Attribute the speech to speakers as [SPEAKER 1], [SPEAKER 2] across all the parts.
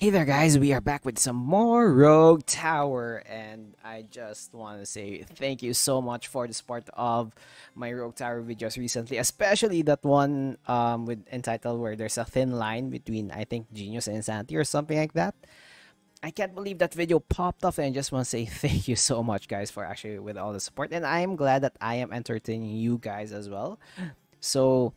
[SPEAKER 1] Hey there guys, we are back with some more Rogue Tower and I just want to say thank you so much for the support of my Rogue Tower videos recently, especially that one um, with entitled where there's a thin line between I think Genius and Insanity or something like that. I can't believe that video popped off and I just want to say thank you so much guys for actually with all the support and I am glad that I am entertaining you guys as well. So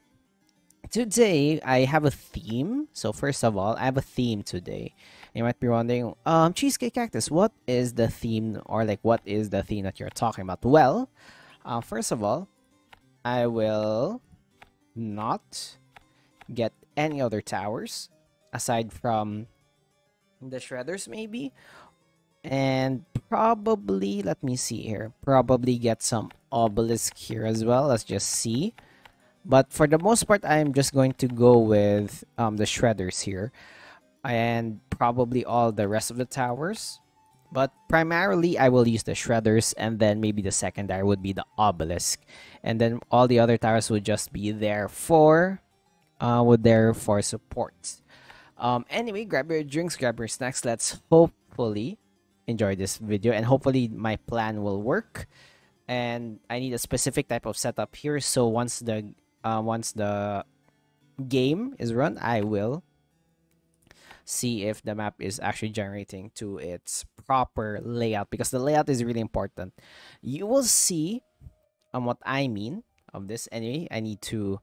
[SPEAKER 1] today I have a theme. So first of all, I have a theme today. You might be wondering, um, cheesecake cactus, what is the theme or like what is the theme that you're talking about? Well, uh, first of all, I will not get any other towers aside from the shredders maybe and probably let me see here probably get some obelisk here as well let's just see but for the most part, I'm just going to go with um, the shredders here. And probably all the rest of the towers. But primarily, I will use the shredders. And then maybe the secondary would be the obelisk. And then all the other towers would just be there for... Uh, would there for support. Um, anyway, grab your drinks, grab your snacks. Let's hopefully enjoy this video. And hopefully my plan will work and I need a specific type of setup here. So once the uh, once the game is run, I will see if the map is actually generating to its proper layout because the layout is really important. You will see um, what I mean of this anyway. I need to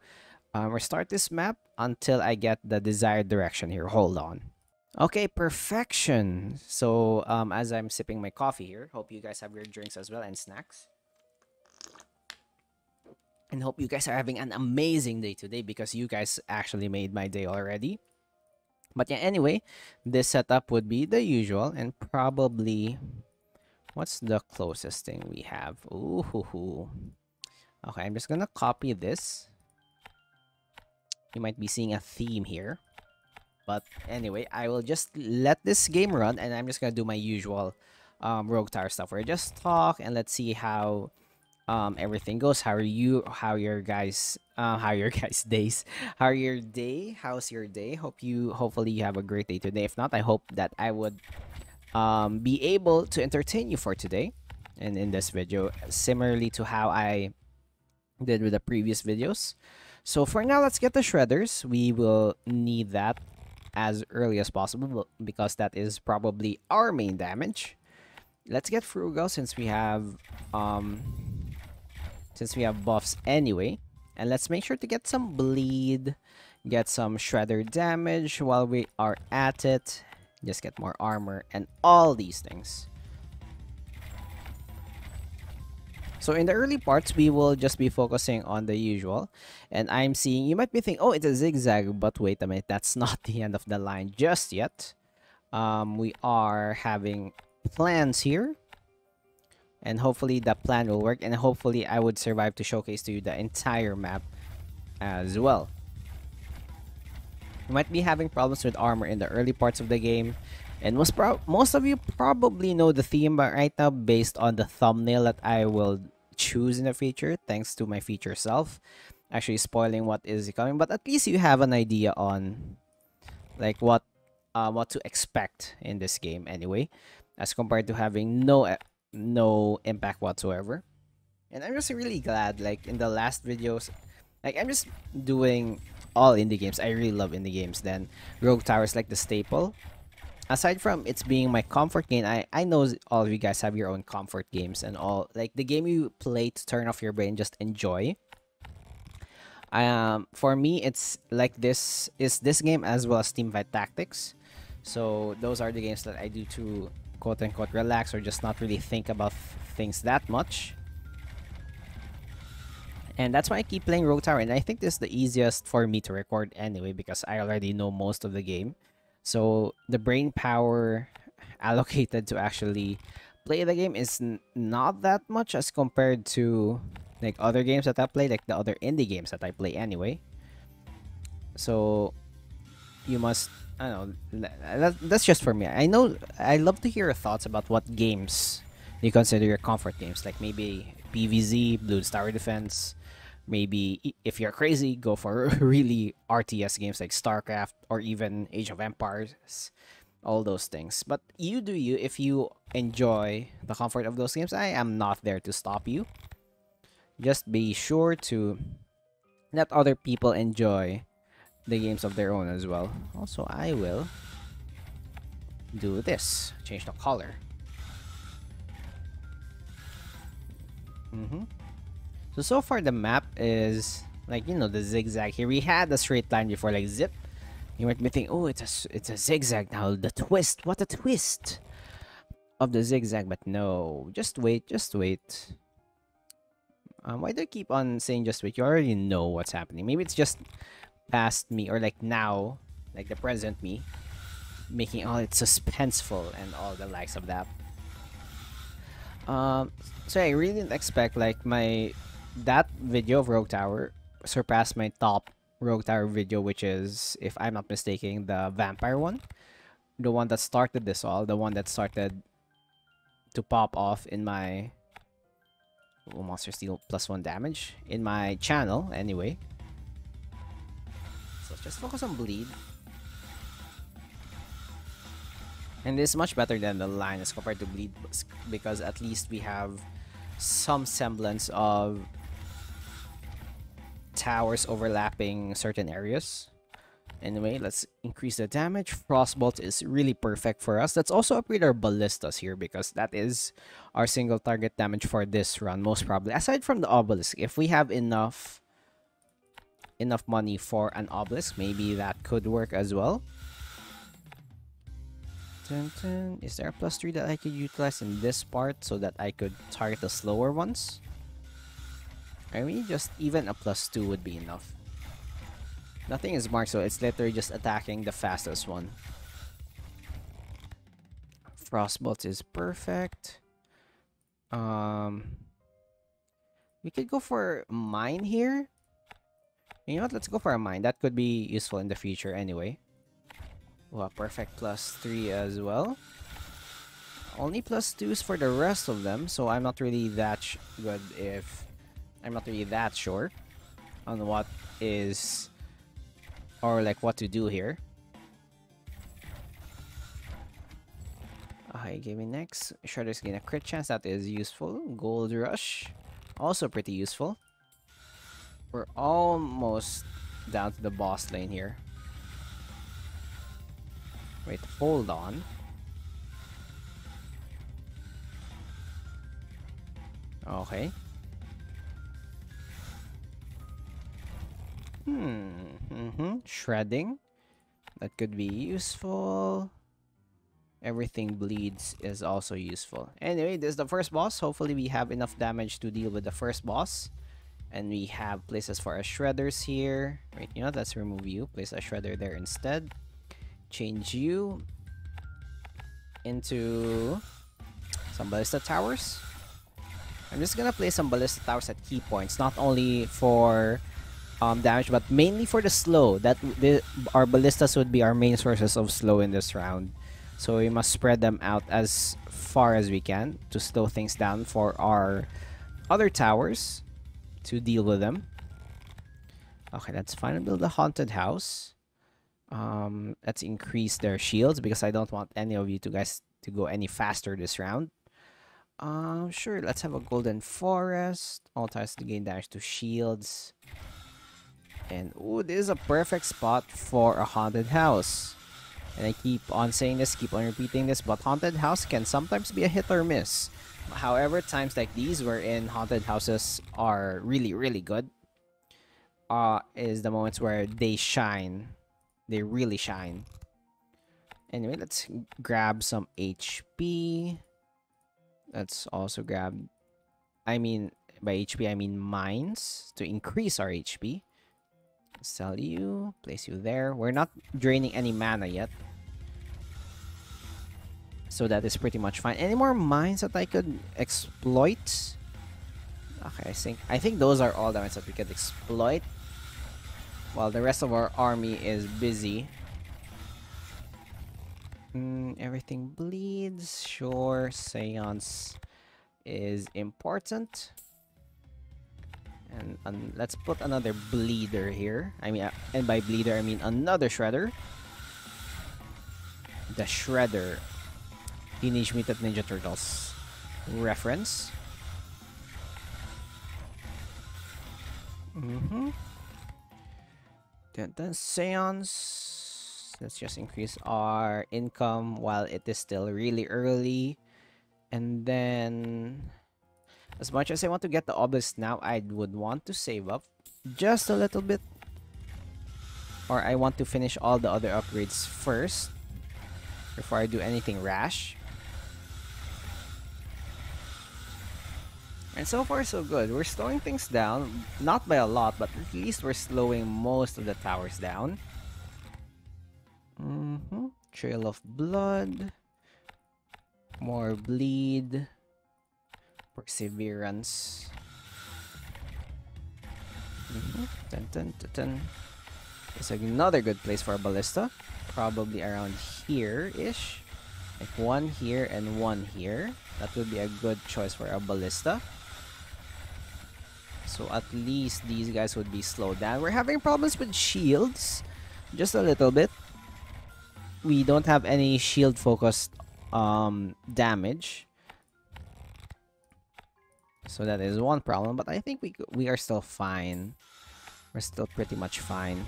[SPEAKER 1] um, restart this map until I get the desired direction here. Hold on. Okay, perfection. So um, as I'm sipping my coffee here, hope you guys have your drinks as well and snacks and hope you guys are having an amazing day today because you guys actually made my day already. But yeah, anyway, this setup would be the usual and probably what's the closest thing we have? Ooh, hoo, hoo. okay, I'm just gonna copy this. You might be seeing a theme here. But anyway, I will just let this game run and I'm just gonna do my usual um, Rogue Tower stuff where I just talk and let's see how um everything goes. How are you? How are your guys uh, how your guys days? How are your day? How's your day? Hope you hopefully you have a great day today. If not i hope that i would um be able to entertain you for today and in this video similarly to how i did with the previous videos. So for now let's get the shredders. We will need that as early as possible because that is probably our main damage. Let's get frugal since we have um since we have buffs anyway. And let's make sure to get some bleed, get some shredder damage while we are at it. Just get more armor and all these things. So in the early parts, we will just be focusing on the usual. And I'm seeing, you might be thinking, oh, it's a zigzag. But wait a minute, that's not the end of the line just yet. Um, we are having plans here and hopefully the plan will work and hopefully I would survive to showcase to you the entire map as well. You might be having problems with armor in the early parts of the game and most most of you probably know the theme right now based on the thumbnail that I will choose in the future thanks to my future self actually spoiling what is coming but at least you have an idea on like what uh, what to expect in this game anyway as compared to having no no impact whatsoever. And I'm just really glad, like, in the last videos, like, I'm just doing all indie games. I really love indie games. Then, Rogue Tower is like the staple. Aside from it's being my comfort game, I, I know all of you guys have your own comfort games and all. Like, the game you play to turn off your brain, just enjoy. Um, for me, it's like this is this game as well as Teamfight Tactics. So, those are the games that I do to quote unquote relax or just not really think about things that much. And that's why I keep playing Rogue Tower. And I think this is the easiest for me to record anyway because I already know most of the game. So the brain power allocated to actually play the game is not that much as compared to like other games that I play, like the other indie games that I play anyway. So you must I don't know. That, that's just for me. I know. I love to hear your thoughts about what games you consider your comfort games. Like maybe PVZ, Bloons Tower Defense. Maybe if you're crazy, go for really RTS games like StarCraft or even Age of Empires. all those things. But you do you if you enjoy the comfort of those games. I am not there to stop you. Just be sure to let other people enjoy the games of their own as well. Also, I will do this. Change the color. Mm -hmm. So, so far the map is like, you know, the zigzag here. We had a straight line before, like zip. You might be thinking, oh, it's a, it's a zigzag now. The twist, what a twist of the zigzag. But no, just wait, just wait. Um, why do I keep on saying just wait? You already know what's happening. Maybe it's just past me or like now, like the present me, making all it suspenseful and all the likes of that. Um, so I really didn't expect like my that video of Rogue Tower surpassed my top Rogue Tower video, which is, if I'm not mistaken, the vampire one. The one that started this all, the one that started to pop off in my Monster Steel plus one damage in my channel anyway. Just focus on bleed. And this is much better than the line as compared to bleed because at least we have some semblance of towers overlapping certain areas. Anyway, let's increase the damage. Frostbolt is really perfect for us. Let's also upgrade our ballistas here because that is our single target damage for this run, most probably. Aside from the obelisk, if we have enough enough money for an obelisk, maybe that could work as well. Dun, dun. Is there a plus 3 that I could utilize in this part so that I could target the slower ones? I mean, just even a plus 2 would be enough. Nothing is marked, so it's literally just attacking the fastest one. Frostbolt is perfect. Um, we could go for mine here. You know what? Let's go for a mine. That could be useful in the future anyway. Well, perfect plus 3 as well. Only plus 2s for the rest of them, so I'm not really that good if I'm not really that sure on what is or like what to do here. Okay, give me next. Shredder's gain a crit chance. That is useful. Gold Rush. Also pretty useful. We're almost down to the boss lane here. Wait, hold on. Okay. Hmm. Mm -hmm. Shredding. That could be useful. Everything bleeds is also useful. Anyway, this is the first boss. Hopefully we have enough damage to deal with the first boss. And we have places for our shredders here. right you know, let's remove you. Place a shredder there instead. Change you into some ballista towers. I'm just gonna place some ballista towers at key points, not only for um, damage, but mainly for the slow. That the, our ballistas would be our main sources of slow in this round. So we must spread them out as far as we can to slow things down for our other towers to deal with them. Okay, let's finally build a haunted house. Um, let's increase their shields because I don't want any of you to guys to go any faster this round. Um, sure, let's have a golden forest. All ties to gain damage to shields. And ooh, this is a perfect spot for a haunted house. And I keep on saying this, keep on repeating this, but haunted house can sometimes be a hit or miss. However, times like these wherein haunted houses are really, really good, uh, is the moments where they shine. They really shine. Anyway, let's grab some HP. Let's also grab, I mean, by HP, I mean mines to increase our HP. Sell you. Place you there. We're not draining any mana yet. So that is pretty much fine. Any more mines that I could exploit? Okay, I think I think those are all the mines that we could exploit. While the rest of our army is busy. Mm, everything bleeds. Sure, Seance is important. And, and let's put another bleeder here. I mean, uh, and by bleeder, I mean another shredder. the Shredder Teenage Mutant Ninja Turtles reference. Mm-hmm. Then, then Seance. Let's just increase our income while it is still really early. And then, as much as I want to get the obelisk now, I would want to save up just a little bit. Or I want to finish all the other upgrades first before I do anything rash. And so far so good. We're slowing things down, not by a lot, but at least we're slowing most of the towers down. Mm -hmm. Trail of blood. More bleed. Perseverance. Mm -hmm. dun, dun, dun, dun. It's another good place for a ballista. Probably around here-ish. Like one here and one here. That would be a good choice for a ballista. So at least these guys would be slowed down. We're having problems with shields. Just a little bit. We don't have any shield focused um, damage. So that is one problem. But I think we, we are still fine. We're still pretty much fine.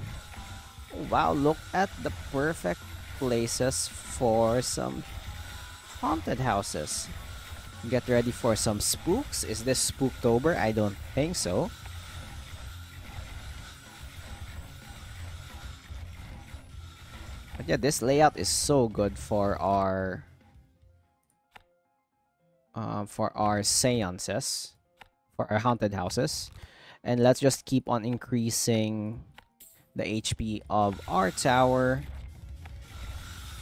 [SPEAKER 1] Wow, look at the perfect places for some haunted houses. Get ready for some spooks. Is this Spooktober? I don't think so. But yeah, this layout is so good for our uh, for our seances, for our haunted houses. And let's just keep on increasing the HP of our tower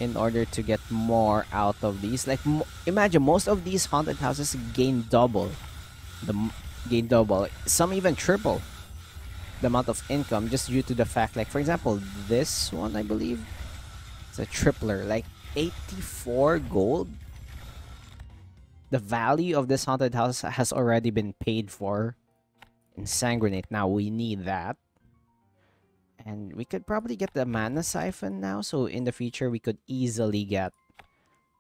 [SPEAKER 1] in order to get more out of these. Like, imagine most of these haunted houses gain double. The gain double. Some even triple the amount of income just due to the fact, like, for example, this one, I believe, it's a tripler. Like, 84 gold. The value of this haunted house has already been paid for Ensanguinate. Now, we need that. And we could probably get the mana siphon now. So in the future, we could easily get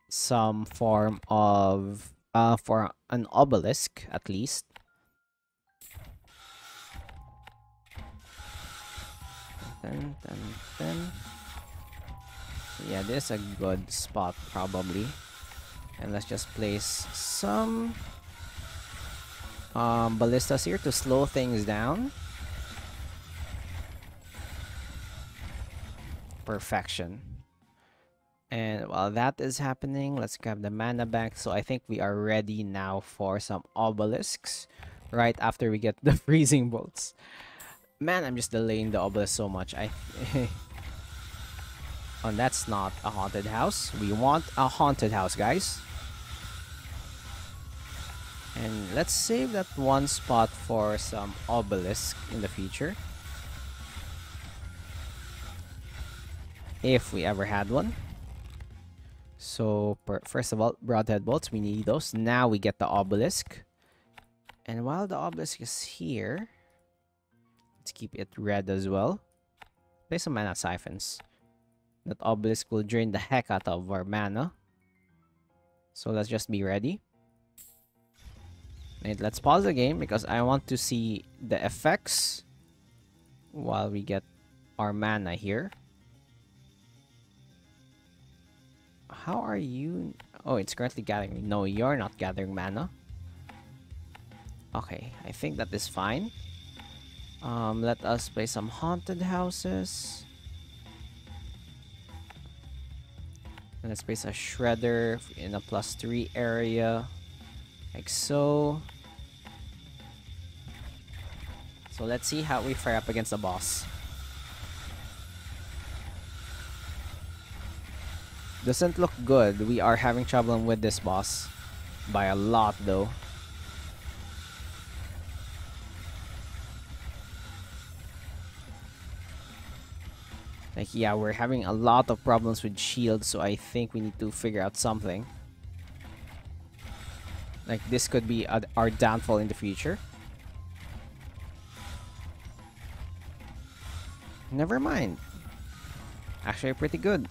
[SPEAKER 1] some form of, uh, for an obelisk at least. Dun, dun, dun. Yeah, this is a good spot probably. And let's just place some um, ballistas here to slow things down. Perfection. And while that is happening, let's grab the mana back. So I think we are ready now for some obelisks right after we get the freezing bolts. Man, I'm just delaying the obelisk so much. I And oh, that's not a haunted house. We want a haunted house, guys. And let's save that one spot for some obelisk in the future. If we ever had one. So, first of all, broadhead bolts, we need those. Now we get the obelisk. And while the obelisk is here, let's keep it red as well. Place some mana siphons. That obelisk will drain the heck out of our mana. So let's just be ready. And let's pause the game because I want to see the effects while we get our mana here. How are you? Oh, it's currently gathering. No, you're not gathering mana. Okay, I think that is fine. Um, let us play some haunted houses. Let's place a shredder in a plus three area. Like so. So let's see how we fare up against the boss. Doesn't look good. We are having trouble with this boss. By a lot though. Like, yeah, we're having a lot of problems with shields, so I think we need to figure out something. Like, this could be our downfall in the future. Never mind. Actually, pretty good.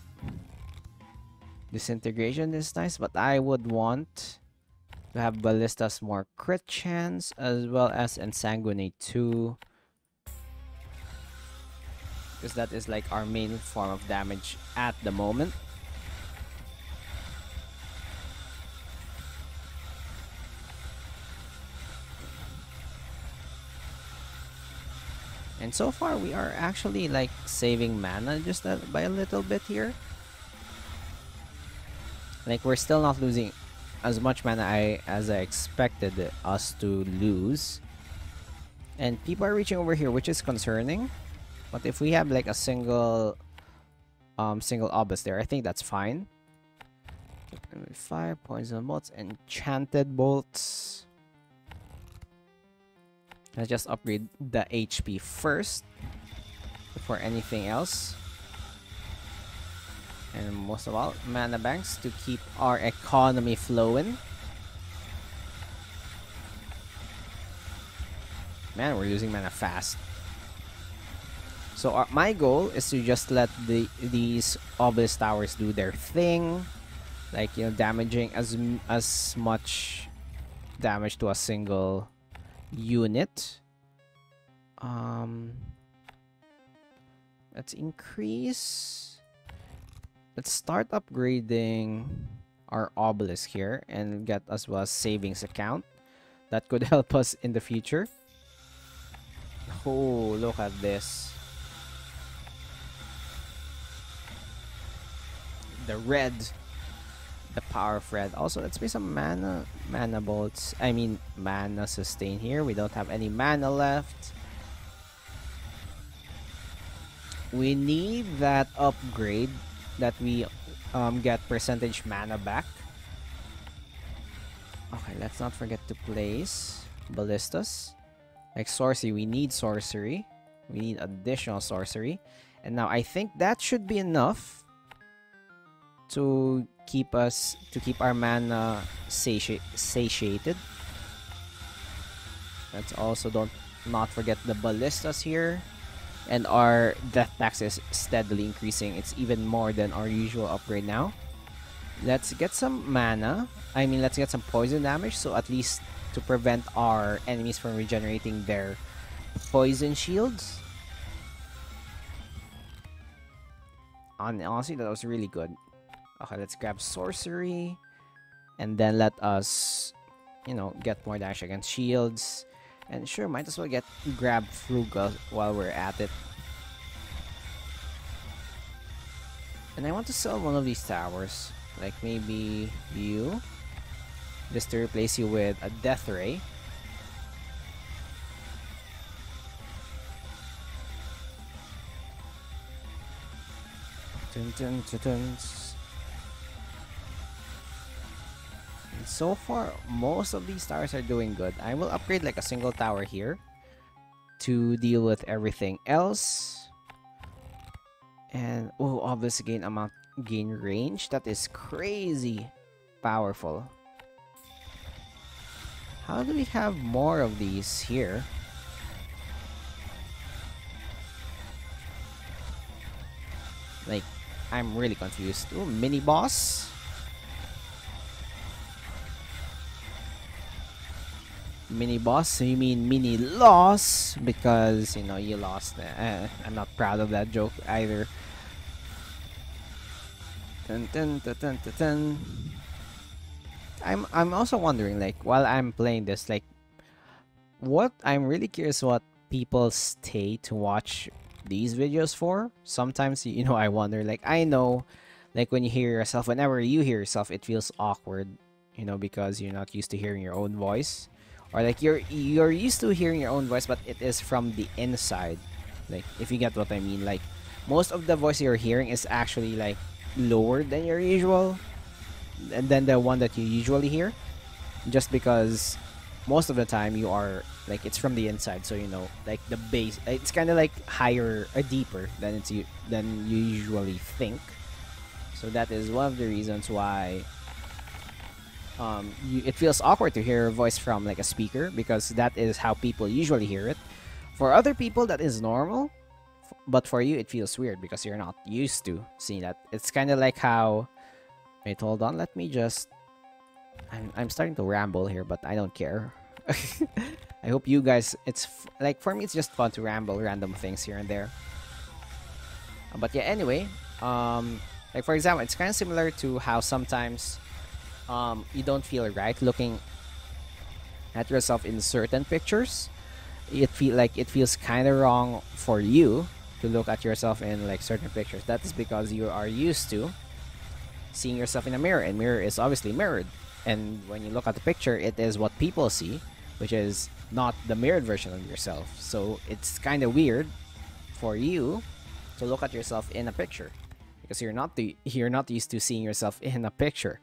[SPEAKER 1] Disintegration is nice, but I would want to have Ballistas more crit chance as well as Ensanguinate too. Because that is like our main form of damage at the moment. And so far, we are actually like saving mana just by a little bit here. Like we're still not losing as much mana I as I expected us to lose. And people are reaching over here, which is concerning. But if we have like a single um single obelisk there, I think that's fine. Fire, poison bolts, enchanted bolts. Let's just upgrade the HP first before anything else. And most of all, mana banks to keep our economy flowing. Man, we're using mana fast. So our, my goal is to just let the these obelisk towers do their thing, like you know, damaging as as much damage to a single unit. Um, let's increase. Let's start upgrading our obelisk here and get as well as savings account. That could help us in the future. Oh, look at this. The red the power of red. Also, let's pay some mana mana bolts. I mean mana sustain here. We don't have any mana left. We need that upgrade that we um, get percentage mana back. Okay, let's not forget to place ballistas. Like sorcery, we need sorcery. We need additional sorcery. And now I think that should be enough to keep us to keep our mana sati satiated. Let's also don't not forget the ballistas here. And our death tax is steadily increasing. It's even more than our usual upgrade now. Let's get some mana. I mean, let's get some poison damage. So at least to prevent our enemies from regenerating their poison shields. honestly, that was really good. Okay, let's grab sorcery. And then let us, you know, get more dash against shields. And sure, might as well get grab Frugal while we're at it. And I want to sell one of these towers. Like maybe you. Just to replace you with a Death Ray. Dun, dun, dun, so far, most of these towers are doing good. I will upgrade like a single tower here to deal with everything else. And, oh, obviously gain amount, gain range. That is crazy powerful. How do we have more of these here? Like, I'm really confused. Oh, mini boss? Mini boss? You mean mini loss? Because you know you lost uh, i'm not proud of that joke either. Dun, dun, dun. i'm i'm also wondering like while i'm playing this like what i'm really curious what people stay to watch these videos for. Sometimes you know i wonder like i know like when you hear yourself whenever you hear yourself it feels awkward you know because you're not used to hearing your own voice or like you're you're used to hearing your own voice but it is from the inside. Like if you get what i mean. Like most of the voice you're hearing is actually like lower than your usual and then the one that you usually hear. Just because most of the time you are like it's from the inside. So you know like the bass it's kind of like higher or deeper than it's you than you usually think. So that is one of the reasons why um, you, it feels awkward to hear a voice from like a speaker because that is how people usually hear it. For other people, that is normal, but for you, it feels weird because you're not used to seeing that. It's kind of like how Wait, hold on. Let me just... I'm, I'm starting to ramble here, but I don't care. I hope you guys... It's... Like, for me, it's just fun to ramble random things here and there. But yeah, anyway. Um, like, for example, it's kind of similar to how sometimes um, you don't feel right looking at yourself in certain pictures. It feel like it feels kind of wrong for you to look at yourself in like certain pictures. That is because you are used to seeing yourself in a mirror, and mirror is obviously mirrored. And when you look at the picture, it is what people see, which is not the mirrored version of yourself. So it's kind of weird for you to look at yourself in a picture because you're not the you're not used to seeing yourself in a picture.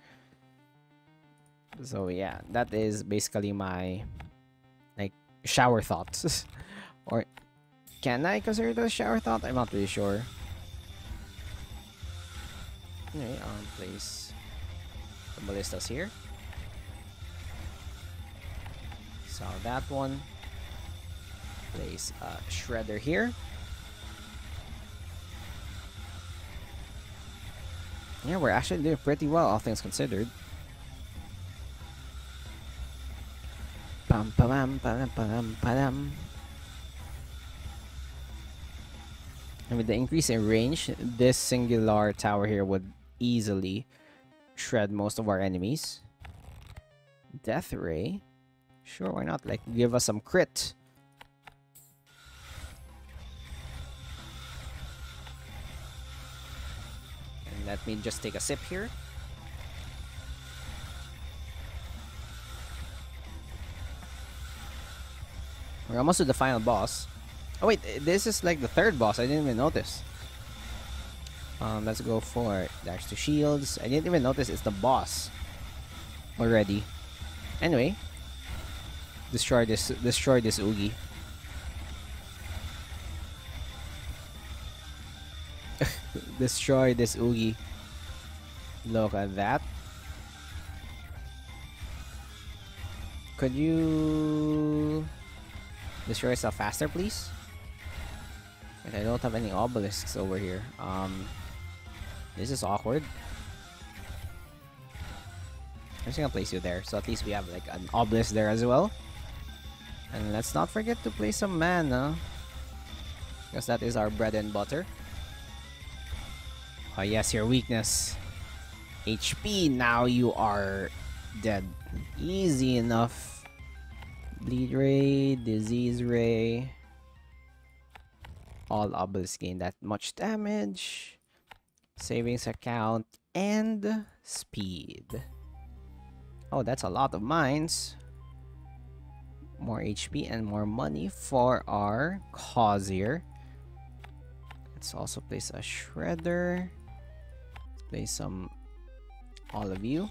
[SPEAKER 1] So yeah, that is basically my like shower thoughts. or can I consider a shower thought? I'm not really sure. Okay, um place the ballistas here. So that one. Place a shredder here. Yeah, we're actually doing pretty well, all things considered. Pam pam pam pam pam. And with the increase in range, this singular tower here would easily shred most of our enemies. Death Ray. Sure, why not? Like, give us some crit. And let me just take a sip here. We're almost to the final boss. Oh wait, this is like the third boss. I didn't even notice. Um, let's go for dash to shields. I didn't even notice it's the boss already. Anyway, destroy this. Destroy this oogie. destroy this oogie. Look at that. Could you destroy yourself faster, please? I don't have any obelisks over here. Um, this is awkward. I'm just gonna place you there, so at least we have like an obelisk there as well. And let's not forget to play some mana. Because that is our bread and butter. Oh yes, your weakness. HP, now you are dead. Easy enough. Bleed Ray, Disease Ray all obelisks gain that much damage savings account and speed. Oh that's a lot of mines. More HP and more money for our cause here let's also place a shredder. Let's place some all of you.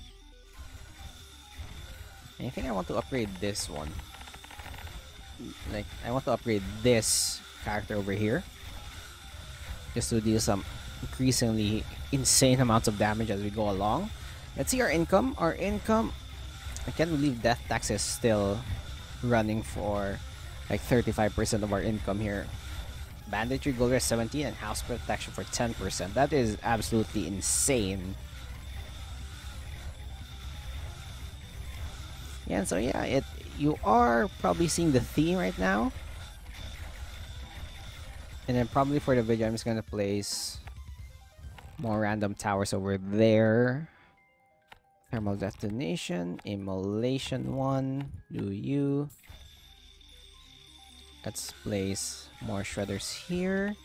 [SPEAKER 1] I think I want to upgrade this one like I want to upgrade this character over here. Just to deal some increasingly insane amounts of damage as we go along. Let's see our income. Our income, I can't believe Death Tax is still running for like 35% of our income here. Banditry Gold Rush 17 and House Protection for 10%. That is absolutely insane. Yeah, so yeah, it you are probably seeing the theme right now. And then probably for the video, I'm just gonna place more random towers over there. Thermal detonation, immolation one, do you. Let's place more shredders here.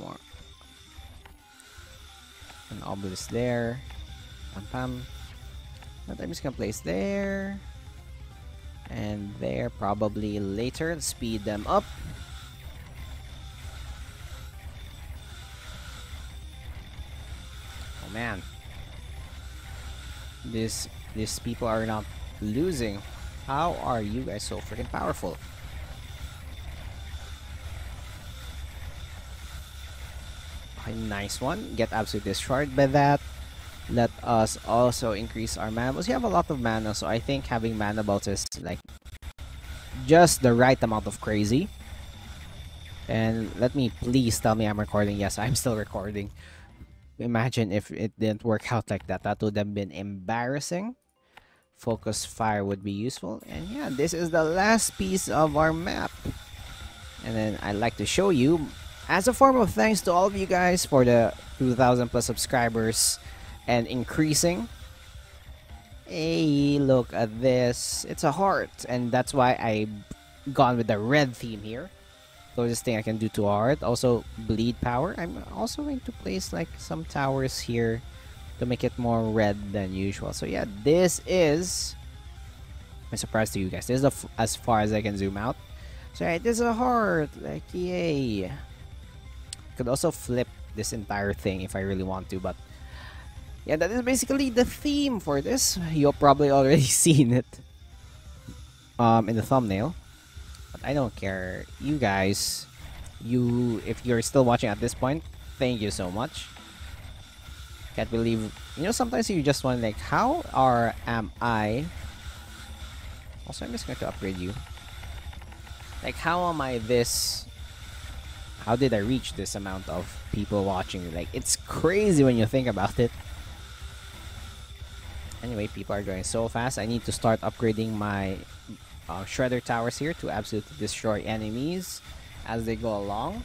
[SPEAKER 1] More. An obelisk there. Pam pam. But I'm just gonna place there. And there probably later. Speed them up. Oh man. This these people are not losing. How are you guys so freaking powerful? A nice one. Get absolutely destroyed by that. Let us also increase our mana. Because we have a lot of mana, so I think having mana balls is like just the right amount of crazy. And let me please tell me I'm recording. Yes, I'm still recording. imagine if it didn't work out like that. That would have been embarrassing. Focus fire would be useful. And yeah, this is the last piece of our map. And then I'd like to show you, as a form of thanks to all of you guys for the 2,000 plus subscribers and increasing. Hey, look at this. It's a heart. And that's why I gone with the red theme here. Closest thing I can do to art. Also, bleed power. I'm also going to place like some towers here to make it more red than usual. So yeah, this is my surprise to you guys. This is as far as I can zoom out. So yeah, this is a heart. Like, yay. Could also flip this entire thing if I really want to, but yeah, that is basically the theme for this. You've probably already seen it um, in the thumbnail. But I don't care. You guys, you if you're still watching at this point, thank you so much. Can't believe you know sometimes you just want like how are am I also I'm just going to upgrade you. Like how am I this how did I reach this amount of people watching? Like it's crazy when you think about it. Anyway, people are going so fast. I need to start upgrading my uh, shredder towers here to absolutely destroy enemies as they go along.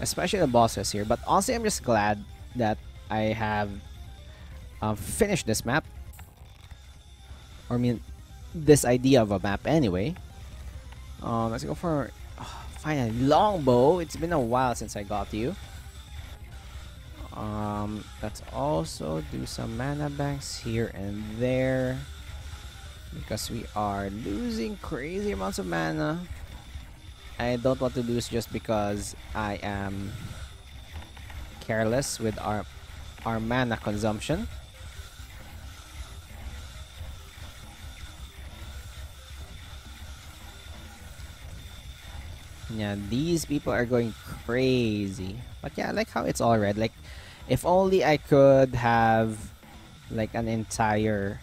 [SPEAKER 1] Especially the bosses here. But honestly, I'm just glad that I have um, finished this map. Or I mean, this idea of a map anyway. Um, let's go for oh, finally longbow. It's been a while since I got you. Um, let's also do some mana banks here and there because we are losing crazy amounts of mana. I don't want to lose just because I am careless with our our mana consumption. Yeah, these people are going crazy. But yeah, I like how it's all red. Like, if only I could have like an entire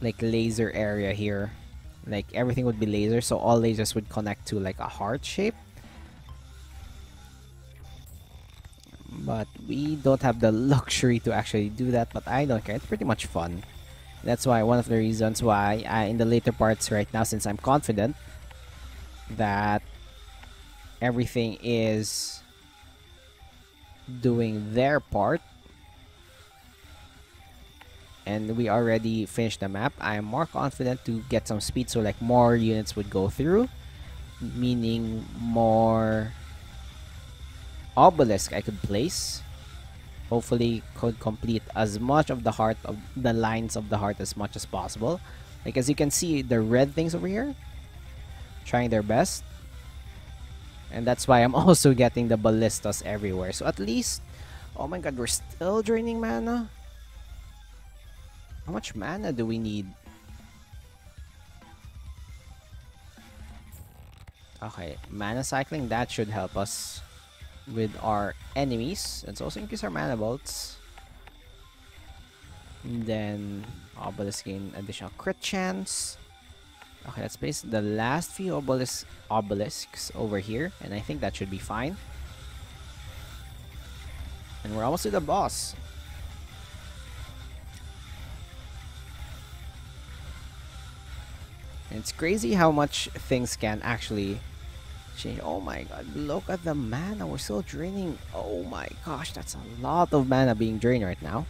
[SPEAKER 1] like laser area here. Like everything would be laser so all lasers would connect to like a heart shape. But we don't have the luxury to actually do that but I don't care. It's pretty much fun. That's why one of the reasons why I, in the later parts right now since I'm confident that everything is doing their part. And we already finished the map. I am more confident to get some speed so like more units would go through. Meaning more obelisk I could place. Hopefully could complete as much of the heart of the lines of the heart as much as possible. Like as you can see the red things over here trying their best and that's why I'm also getting the ballistas everywhere so at least oh my god we're still draining mana how much mana do we need? Okay, mana cycling, that should help us with our enemies. Let's also increase our mana bolts. And then oh, obelisk gain additional crit chance. Okay, let's place the last few obelisk obelisks over here, and I think that should be fine. And we're almost to the boss. And it's crazy how much things can actually change. Oh my god, look at the mana. We're still draining. Oh my gosh, that's a lot of mana being drained right now.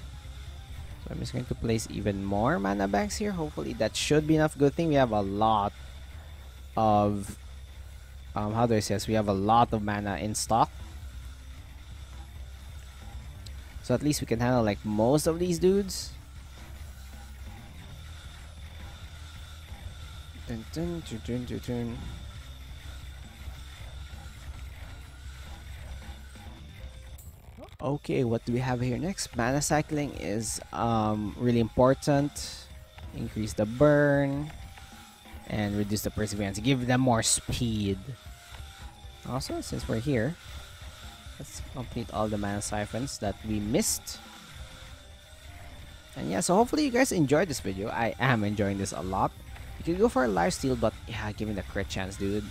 [SPEAKER 1] So I'm just going to place even more mana banks here. Hopefully that should be enough. Good thing we have a lot of... Um, how do I say this? We have a lot of mana in stock. So at least we can handle like most of these dudes. Dun, dun, dun, Okay, what do we have here next? Mana cycling is um, really important. Increase the burn and reduce the perseverance. Give them more speed. Also, since we're here, let's complete all the mana siphons that we missed. And yeah, so hopefully you guys enjoyed this video. I am enjoying this a lot. You could go for a life steal, but yeah, give me the crit chance, dude.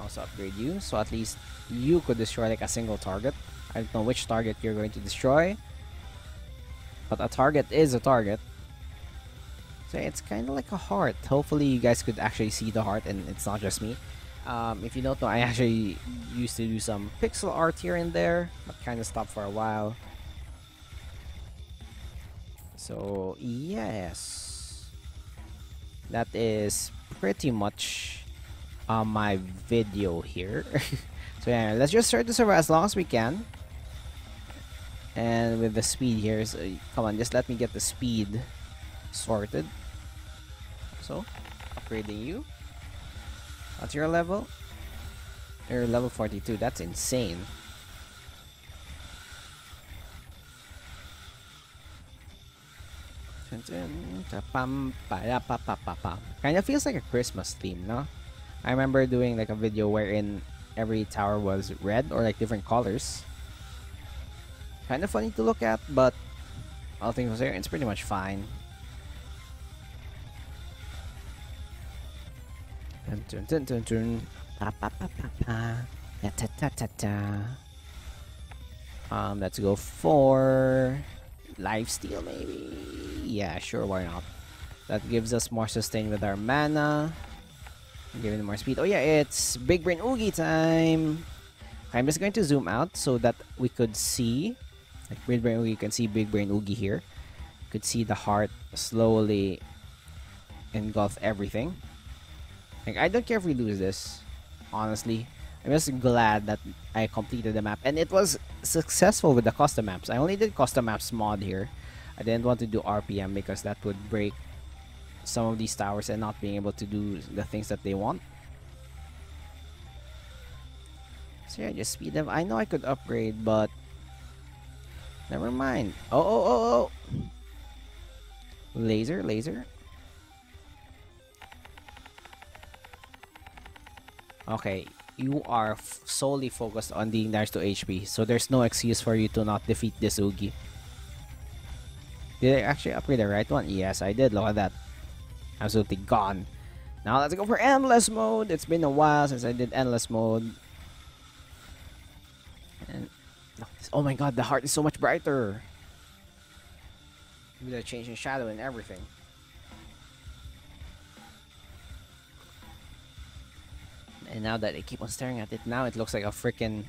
[SPEAKER 1] Also upgrade you, so at least you could destroy like a single target. I don't know which target you're going to destroy. But a target is a target. So it's kind of like a heart. Hopefully you guys could actually see the heart and it's not just me. Um, if you don't know, I actually used to do some pixel art here and there, but kind of stopped for a while. So, yes. That is pretty much uh, my video here. so yeah, let's just try to survive as long as we can. And with the speed here, so, come on, just let me get the speed sorted. So, upgrading you. What's your level? You're level 42. That's insane. Kind of feels like a Christmas theme, no? I remember doing like a video wherein every tower was red or like different colors. Kind of funny to look at, but all things considered, it's pretty much fine. Dun, dun, dun, dun, dun. Um, let's go for life steal maybe. Yeah, sure, why not? That gives us more sustain with our mana. Giving more speed. Oh yeah, it's Big Brain Oogie time. I'm just going to zoom out so that we could see, like Big Brain Oogie, you can see Big Brain Oogie here. You could see the heart slowly engulf everything. Like I don't care if we lose this, honestly. I'm just glad that I completed the map and it was successful with the custom maps. I only did custom maps mod here. I didn't want to do RPM because that would break some of these towers and not being able to do the things that they want. So yeah, just speed them. I know I could upgrade, but never mind. Oh, oh, oh, oh. Laser, laser. Okay, you are solely focused on the Naruto HP, so there's no excuse for you to not defeat this Oogie. Did I actually upgrade the right one? Yes, I did. Look at that. Absolutely gone. Now let's go for endless mode. It's been a while since I did endless mode. And oh my god, the heart is so much brighter. With the change in shadow and everything. And now that I keep on staring at it, now it looks like a freaking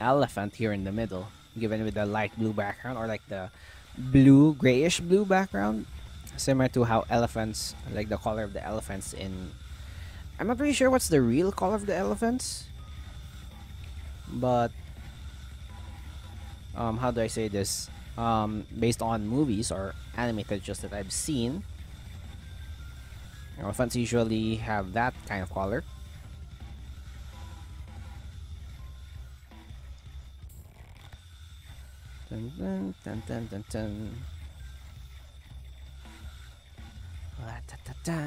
[SPEAKER 1] elephant here in the middle. Given with the light blue background or like the blue, grayish blue background. Similar to how elephants, like the color of the elephants in... I'm not pretty sure what's the real color of the elephants. But... Um, how do I say this? Um, based on movies or animated just that I've seen. Elephants usually have that kind of color. Dun dun dun dun dun dun. La ta ta ta.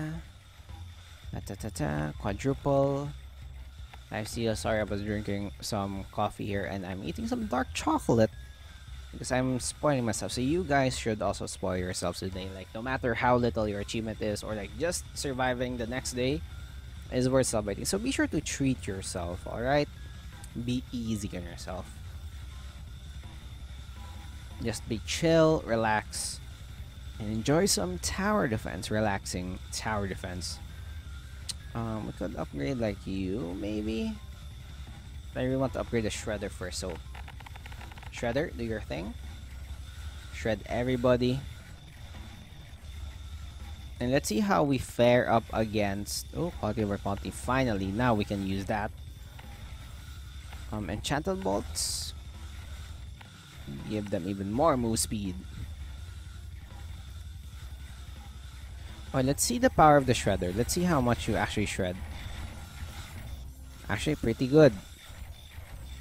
[SPEAKER 1] La ta ta ta. Quadruple. I see. Uh, sorry, I was drinking some coffee here, and I'm eating some dark chocolate because I'm spoiling myself. So you guys should also spoil yourselves today. Like no matter how little your achievement is, or like just surviving the next day, is worth celebrating. So be sure to treat yourself. All right. Be easy on yourself. Just be chill, relax, and enjoy some tower defense. Relaxing tower defense. Um, we could upgrade like you, maybe. Maybe really want to upgrade the shredder first, so shredder, do your thing. Shred everybody. And let's see how we fare up against oh quality over. Finally, now we can use that. Um, enchanted bolts give them even more move speed. Alright, let's see the power of the shredder. Let's see how much you actually shred. Actually, pretty good.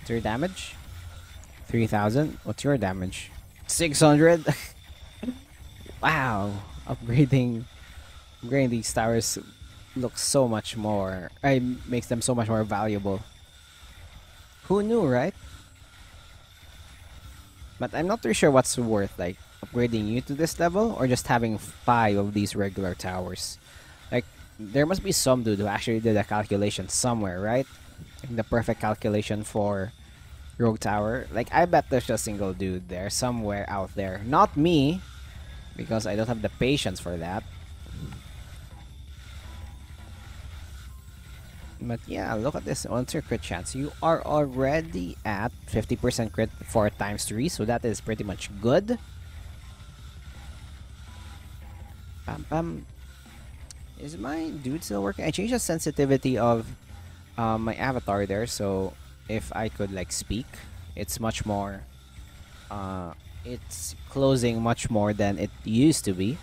[SPEAKER 1] Three damage? 3000. What's your damage? 600? wow. Upgrading, upgrading these towers looks so much more. It makes them so much more valuable. Who knew, right? But I'm not really sure what's worth, like, upgrading you to this level or just having five of these regular towers. Like, there must be some dude who actually did a calculation somewhere, right? the perfect calculation for Rogue Tower. Like, I bet there's a single dude there somewhere out there. Not me, because I don't have the patience for that. But yeah, look at this. What's your crit chance? You are already at 50% crit for times 3, so that is pretty much good. Bam bam. Is my dude still working? I changed the sensitivity of um, my avatar there, so if I could like speak, it's much more uh, it's closing much more than it used to be.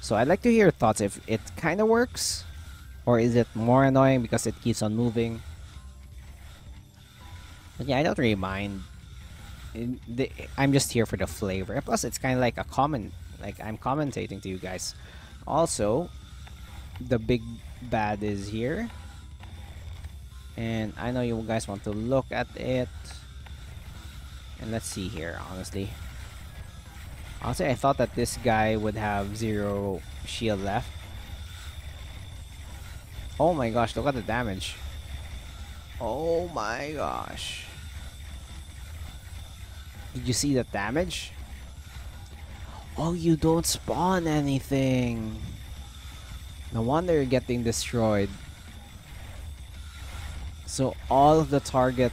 [SPEAKER 1] So I'd like to hear your thoughts if it kind of works or is it more annoying because it keeps on moving. But yeah, I don't really mind. I'm just here for the flavor. Plus, it's kind of like a comment, like I'm commentating to you guys. Also, the big bad is here. And I know you guys want to look at it. And let's see here, honestly. Honestly, I thought that this guy would have zero shield left. Oh my gosh, look at the damage. Oh my gosh. Did you see the damage? Oh, you don't spawn anything. No wonder you're getting destroyed. So all of the target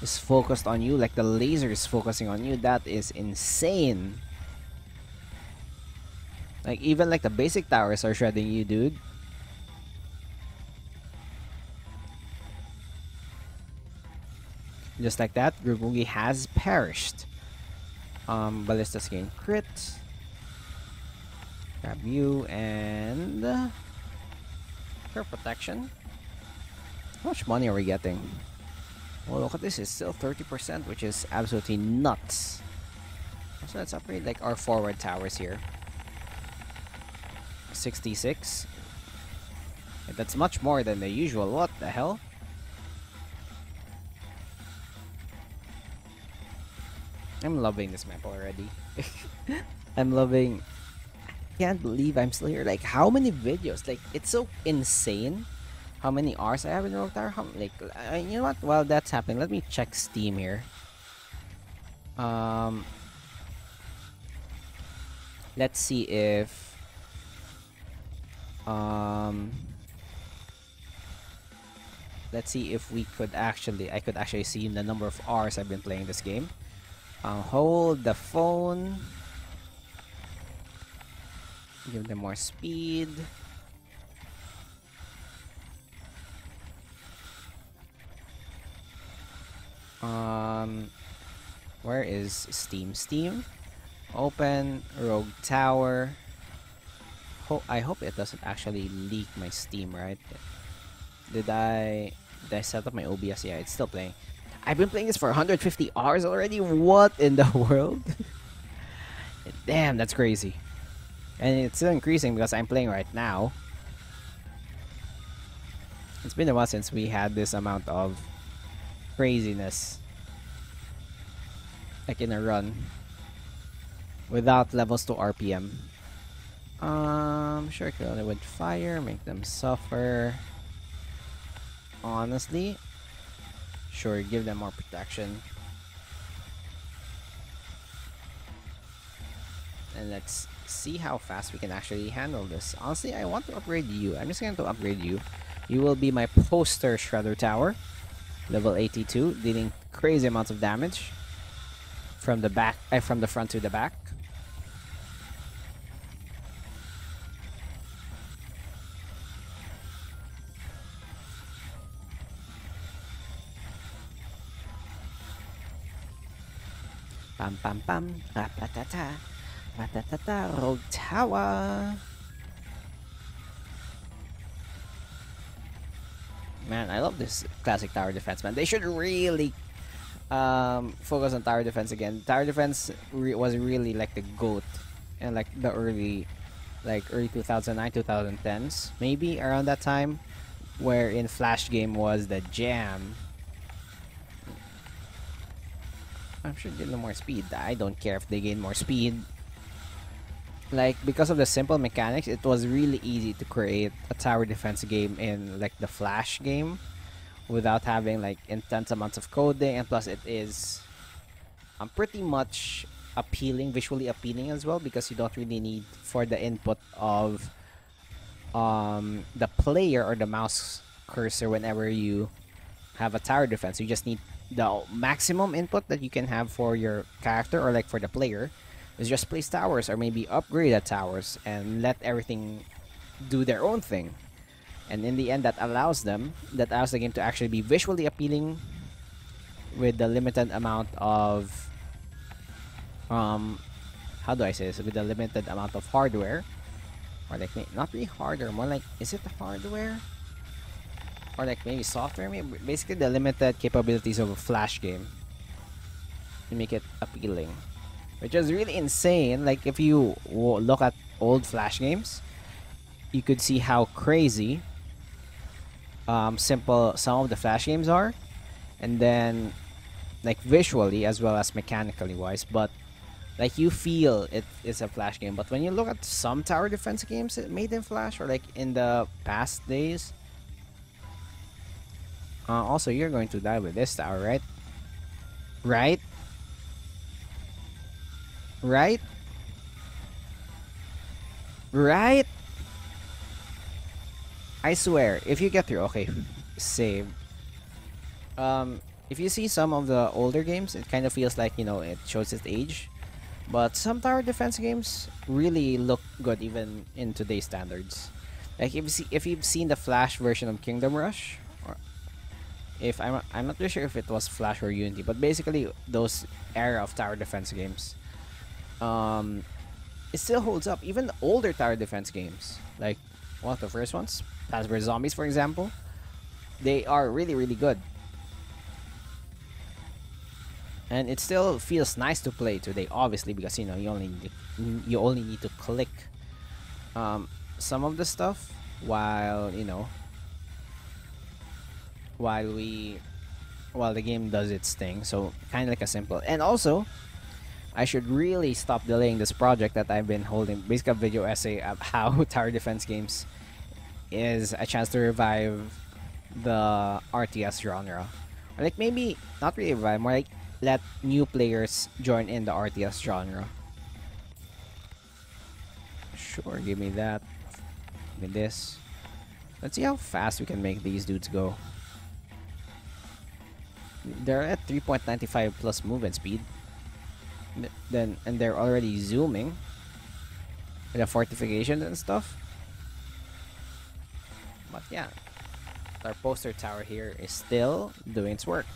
[SPEAKER 1] is focused on you, like the laser is focusing on you. That is insane. Like even like the basic towers are shredding you, dude. Just like that, Grubugi has perished. Um, Ballistas gain crit. Grab you and... Uh, for protection. How much money are we getting? Well, look at this. It's still 30%, which is absolutely nuts. So let's upgrade like our forward towers here. 66. That's much more than the usual. What the hell? I'm loving this map already. I'm loving... I can't believe I'm still here. Like, how many videos? Like, it's so insane how many hours I have in Rogue Tower. How, like, uh, you know what? While that's happening, let me check Steam here. Um, let's see if... Um, let's see if we could actually... I could actually see the number of hours I've been playing this game. Uh, hold the phone. Give them more speed. Um, where is Steam? Steam. Open Rogue Tower. Ho I hope it doesn't actually leak my Steam, right? Did I did I set up my OBS? Yeah, it's still playing. I've been playing this for 150 hours already? What in the world? Damn, that's crazy. And it's still increasing because I'm playing right now. It's been a while since we had this amount of craziness. Like in a run. Without levels to RPM. Um, sure, kill it with fire, make them suffer. Honestly, Sure, give them more protection. And let's see how fast we can actually handle this. Honestly, I want to upgrade you. I'm just going to upgrade you. You will be my poster Shredder Tower. Level 82, dealing crazy amounts of damage. From the back, uh, from the front to the back. Pam pam pam. Ratatata. Ratatata. Rogue Tower. Man, I love this classic tower defense, man. They should really um, focus on tower defense again. Tower defense re was really like the GOAT in like the early like early 2009 2010s maybe around that time where in flash game was the jam I'm sure get more speed. I don't care if they gain more speed. Like, because of the simple mechanics, it was really easy to create a tower defense game in, like, the Flash game. without having like intense amounts of coding and plus it is um, pretty much appealing visually appealing as well because you don't really need for the input of um, the player or the mouse cursor whenever you have a tower defense you just need the maximum input that you can have for your character or like for the player is just place towers or maybe upgrade the towers and let everything do their own thing. And in the end that allows them that allows the game to actually be visually appealing with the limited amount of um how do I say this? With the limited amount of hardware? Or like not really hardware more like is it the hardware or like maybe software maybe basically the limited capabilities of a flash game to make it appealing which is really insane. Like if you look at old flash games you could see how crazy um, simple some of the flash games are and then like visually as well as mechanically wise but like you feel it is a flash game. But when you look at some tower defense games made in flash or like in the past days uh, also you're going to die with this tower right right right right I swear, if you get through, okay, save. Um, if you see some of the older games, it kind of feels like, you know, it shows its age. But some tower defense games really look good even in today's standards. Like if you if you've seen the Flash version of Kingdom Rush, if I'm I'm not really sure if it was Flash or Unity, but basically those era of tower defense games, um, it still holds up. Even the older tower defense games, like one of the first ones, Plants vs Zombies, for example, they are really, really good. And it still feels nice to play today, obviously, because you know you only need, you only need to click um, some of the stuff while you know while we while the game does its thing. So kind of like a simple. And also, I should really stop delaying this project that I've been holding. Basically, a video essay of how tower defense games is a chance to revive the RTS genre. Or like maybe not really revive, more like let new players join in the RTS genre. Sure, give me that. Give me this. Let's see how fast we can make these dudes go. They're at 3.95 plus movement speed. Then and they're already zooming with the fortifications and stuff. But yeah, our poster tower here is still doing its work.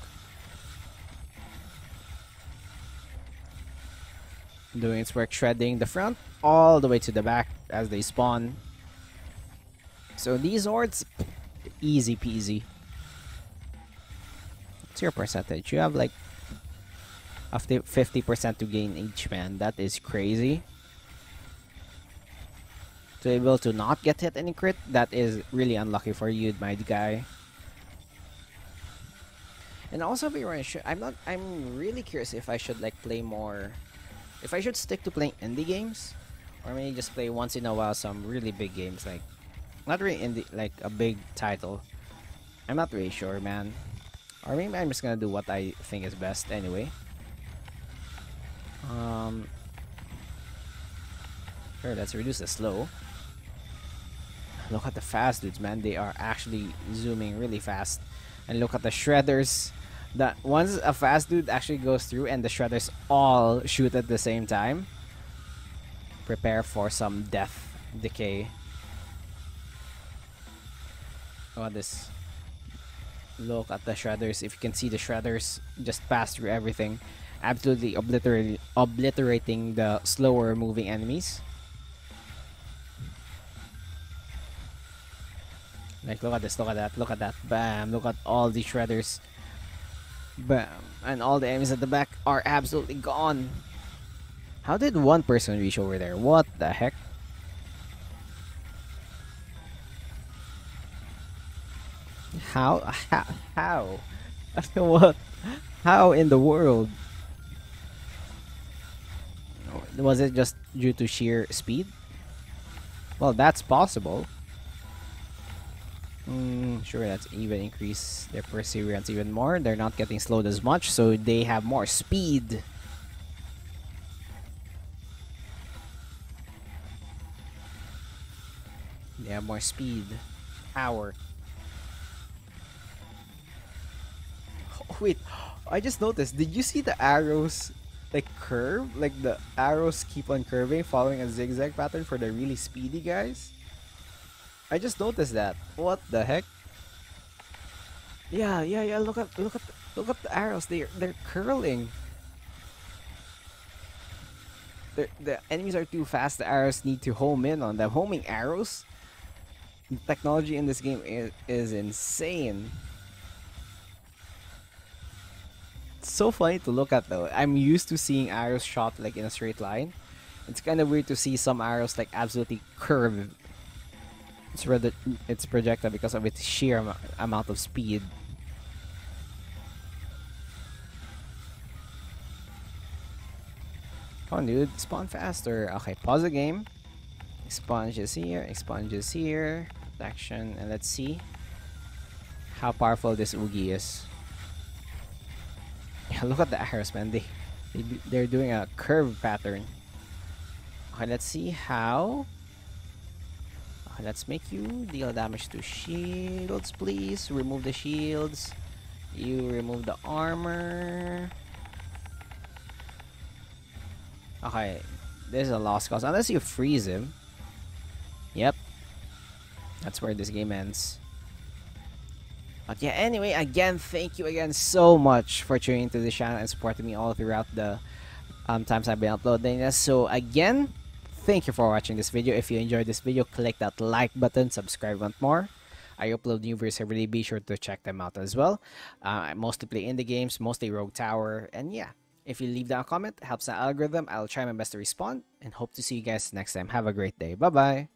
[SPEAKER 1] Doing its work shredding the front all the way to the back as they spawn. So these hordes, easy peasy. What's your percentage? You have like to 50% to gain each man. That is crazy to be able to not get hit any crit, that is really unlucky for you, my guy. And also, I'm not. I'm really curious if I should like play more, if I should stick to playing indie games, or maybe just play once in a while some really big games like, not really indie like a big title. I'm not really sure, man. Or maybe I'm just gonna do what I think is best anyway. Um. Sure, let's reduce the slow. Look at the fast dudes, man. They are actually zooming really fast. And look at the shredders. That once a fast dude actually goes through and the shredders all shoot at the same time, prepare for some death decay. Look at this. Look at the shredders. If you can see the shredders just pass through everything, absolutely obliterating, obliterating the slower moving enemies. Like, look at this, look at that, look at that. Bam, look at all the shredders. Bam. And all the enemies at the back are absolutely gone. How did one person reach over there? What the heck? How? How? How? what? How in the world? Was it just due to sheer speed? Well, that's possible. Mm. Sure that's even increase their perseverance even more. They're not getting slowed as much, so they have more speed. They have more speed, power. Wait, I just noticed. Did you see the arrows like curve? Like the arrows keep on curving, following a zigzag pattern for the really speedy guys? I just noticed that. What the heck? Yeah, yeah, yeah. Look at, look at, look at the arrows. They're they're curling. The enemies are too fast. The arrows need to home in on them. Homing arrows. The technology in this game is, is insane. It's so funny to look at though. I'm used to seeing arrows shot like in a straight line. It's kind of weird to see some arrows like absolutely curve it's rather it's projected because of its sheer am amount of speed. Come on, dude. Spawn faster. Okay, pause the game. Expunges here, expunges here. Protection, and let's see how powerful this Oogie is. Look at the arrows, man. They, they they're doing a curve pattern. Okay, let's see how let's make you deal damage to shields, please. Remove the shields. You remove the armor. Okay, this is a lost cause. Unless you freeze him. Yep. That's where this game ends. But yeah, anyway, again, thank you again so much for tuning into the channel and supporting me all throughout the um, times I've been uploading this. So again, Thank you for watching this video. If you enjoyed this video, click that like button, subscribe want more. I upload new videos every day. Be sure to check them out as well. Uh, I mostly play indie games, mostly Rogue Tower, and yeah. If you leave a comment, helps the algorithm. I'll try my best to respond and hope to see you guys next time. Have a great day. Bye-bye.